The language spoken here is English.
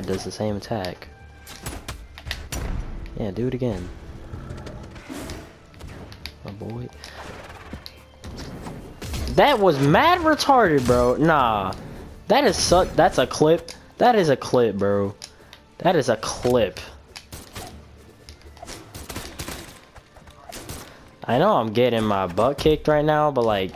It does the same attack. Yeah, do it again. My boy. That was mad retarded, bro. Nah. That is suck. that's a clip. That is a clip, bro. That is a clip. I know I'm getting my butt kicked right now, but like